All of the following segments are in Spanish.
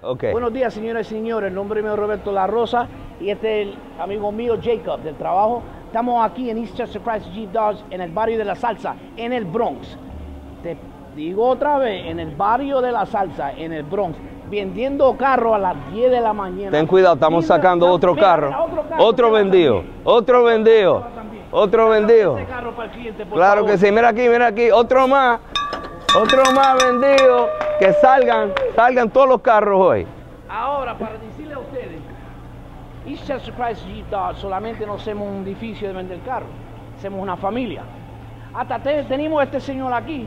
Buenos días, señoras y señores. El nombre mío es Roberto La Rosa y este es el amigo mío Jacob del trabajo. Estamos aquí en Eastchester Chrysler Jeep Dodge en el barrio de la Salsa, en el Bronx. Te digo otra vez, en el barrio de la Salsa, en el Bronx, vendiendo carros a las 10 de la mañana. Ten cuidado, estamos sacando otro mira, carro. Otro, carro vendido. Otro vendido. Otro vendido. Carro Claro favor. que sí. Mira aquí, mira aquí. Otro más. Otro más vendido. Que salgan, salgan todos los carros hoy. Ahora, para decirle a ustedes, Eastchester Chrysler Jeep Dodge solamente no somos un edificio de vender carros, somos una familia. Hasta te- tenemos a este señor aquí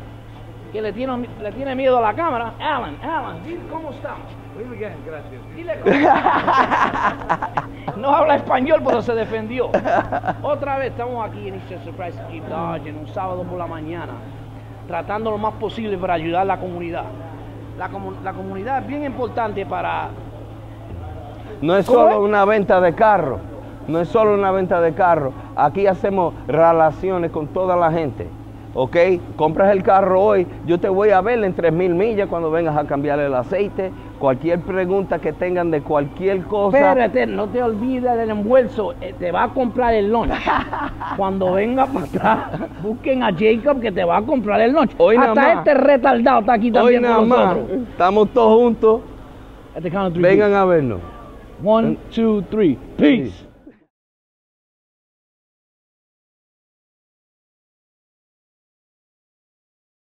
que le tiene, le tiene miedo a la cámara. Alan, Alan, dile cómo estamos. Muy bien, gracias. Dile cómo No habla español, pero se defendió. Otra vez estamos aquí en Eastchester Chrysler Jeep Dodge en un sábado por la mañana, tratando lo más posible para ayudar a la comunidad. La, la comunidad es bien importante para No es ¿Cómo solo es? una venta de carro. No es solo una venta de carro. Aquí hacemos relaciones con toda la gente. ¿Ok? Compras el carro hoy, yo te voy a ver en 3.000 millas cuando vengas a cambiar el aceite. Cualquier pregunta que tengan de cualquier cosa. Espérate, no te olvides del envuelso. eh, te va a comprar el lunch. Cuando venga para atrás, busquen a Jacob que te va a comprar el lunch. Hoy Hasta este retardado está aquí hoy también nada con más. Estamos todos juntos. Three, Vengan a vernos. One, two, three. Peace.